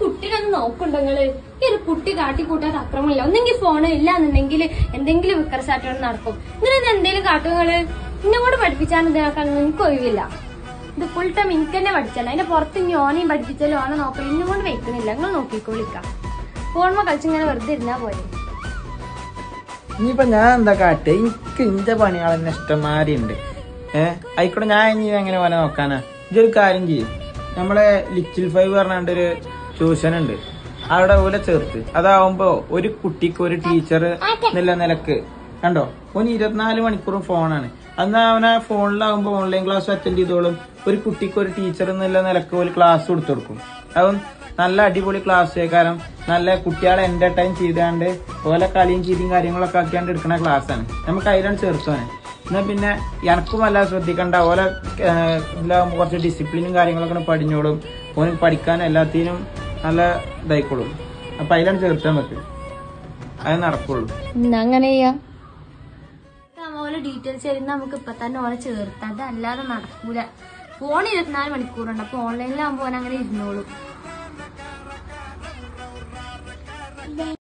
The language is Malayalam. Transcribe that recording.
കുട്ടിനൊന്ന് നോക്കുണ്ടെങ്കിൽ ഈ ഒരു കുട്ടി കാട്ടിക്കൂട്ടാത്ത അക്രമമില്ല. ഒന്നെങ്കിൽ ഫോണ് ഇല്ലാന്നുണ്ടെങ്കിൽ എന്തെങ്കിലും വിക്രസാറ്റം നടക്കും. ഇങ്ങനെ എന്തെങ്കിലും കാട്ടുകൾ ഇന്നോട് പഠിപ്പിച്ചാൽ ഇതിനൊക്കെ എനിക്ക് ഒഴിവില്ല. ഇത് ഫുൾ ടൈം എനിക്ക് തന്നെ പഠിച്ചല്ല അതിന്റെ പുറത്ത് ഇനി ഓനെയും പഠിപ്പിച്ചാലും ഓനെ നോക്കണം ഇന്നും കൊണ്ട് വെക്കുന്നില്ല. നിങ്ങൾ നോക്കിക്കോളിക്കാം കളിച്ച് കളിച്ചിങ്ങനെ വെറുതെ ഇരുന്നാ പോലെ ഇനിയിപ്പോ ഞാൻ എന്താ കാട്ടെ? എനിക്ക് ഇന്റെ പണികൾ തന്നെ ഇഷ്ടംമാരി ഉണ്ട് ഏഹ് ആയിക്കോട്ടെ ഞാൻ ഇനി എങ്ങനെ പോലെ നോക്കാനാ? ഇതൊരു കാര്യം ചെയ്യും. നമ്മളെ ലിറ്റിൽ ഫൈവ് പറഞ്ഞാണ്ട് ഒരു ട്യൂഷൻ ഉണ്ട് അവിടെ പോലെ ചേർത്ത്. അതാവുമ്പോ ഒരു കുട്ടിക്ക് ഒരു ടീച്ചർ എന്നുള്ള നിലയ്ക്ക്. കണ്ടോ? ഓന് ഇരുപത്തിനാല് മണിക്കൂറും ഫോണാണ് അന്ന് അവനെ ഫോണിലാവുമ്പോ ഓൺലൈൻ ക്ലാസ് അറ്റൻഡ് ചെയ്തോളും. ഒരു കുട്ടിക്ക് ഒരു ടീച്ചർ എന്നുള്ള നിലയ്ക്ക് ഒരു ക്ലാസ് കൊടുത്തു കൊടുക്കും അതും നല്ല അടിപൊളി ക്ലാസ് കാരണം നല്ല കുട്ടികളെ എന്റർടൈൻ ചെയ്താണ്ട് ഓലെ കളിയും ചീതിയും കാര്യങ്ങളൊക്കെ ആക്കിയാണ്ട് എടുക്കുന്ന ക്ലാസ്സാണ് നമുക്ക് അതിലാണ് ചേർത്തോനെ എന്നാ പിന്നെ എനക്കും അല്ല ശ്രദ്ധിക്കണ്ട. ഓലെ കുറച്ച് ഡിസിപ്ലിനും കാര്യങ്ങളൊക്കെ പഠിഞ്ഞോളും. ഓന് പഠിക്കാൻ എല്ലാത്തിനും നല്ല ഇതായിക്കോളും. അപ്പൊ അതിലാണ് ചേർത്താൻ നമുക്ക് അത് നടക്കുള്ളൂ. അങ്ങനെ ചെയ്യാം. ഡീറ്റെയിൽസ് തരുന്ന നമുക്ക് ഇപ്പൊ തന്നെ ഓരോ ചേർത്താം. അല്ലാതെ നടക്കൂല. ഫോൺ ഇരുപത്തിനാല് മണിക്കൂറുണ്ട്. അപ്പൊ ഓൺലൈനിലാകുമ്പോൾ അങ്ങനെ ഇരുന്നോളും.